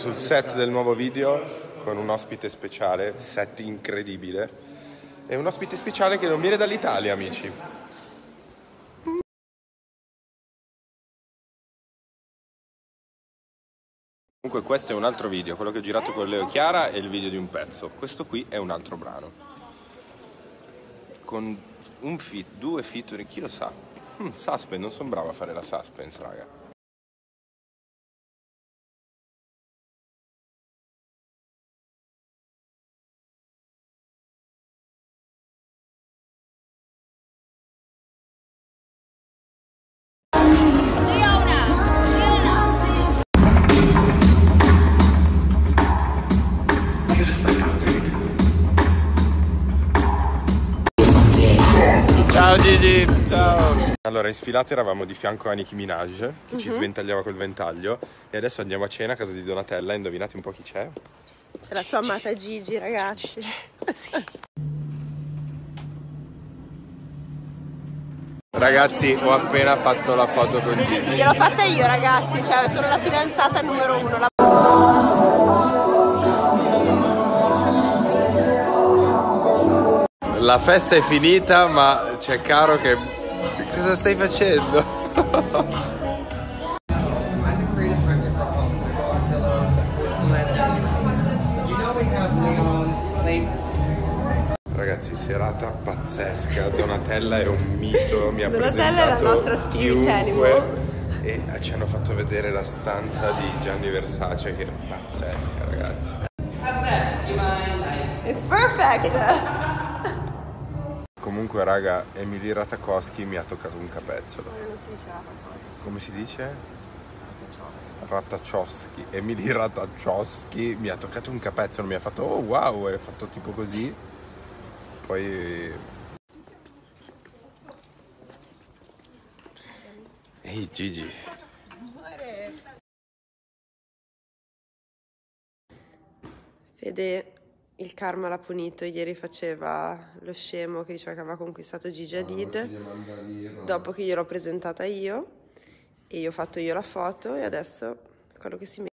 sul set del nuovo video con un ospite speciale, set incredibile. E un ospite speciale che non viene dall'Italia, amici. Comunque questo è un altro video, quello che ho girato con Leo Chiara è il video di un pezzo. Questo qui è un altro brano. Con un fit, due featuring, chi lo sa? Hmm, suspense, non sono bravo a fare la suspense, raga. Ciao Gigi, ciao. Allora, in sfilata eravamo di fianco a Nicki Minaj, che ci sventagliava col ventaglio, e adesso andiamo a cena a casa di Donatella, indovinate un po' chi c'è? C'è la sua amata Gigi, ragazzi. Ragazzi, ho appena fatto la foto con Gigi. Gliel'ho fatta io, ragazzi, cioè sono la fidanzata numero uno. La... La festa è finita, ma c'è Caro che... Cosa stai facendo? Ragazzi, serata pazzesca. Donatella è un mito, mi ha Donatella è la presentato nostra spirit animal. E ci hanno fatto vedere la stanza di Gianni Versace che è pazzesca, ragazzi. It's perfect! Comunque, raga, Emily Ratakowski mi ha toccato un capezzolo. Come si dice? Ratachowski. Emily Ratachowski mi ha toccato un capezzolo, mi ha fatto oh wow, e ha fatto tipo così. Poi... Ehi Gigi. Fede, il karma l'ha punito. Ieri faceva lo scemo che diceva che aveva conquistato Gigi Hadid. Dopo che gliel'ho presentata io. E io ho fatto io la foto e adesso quello che si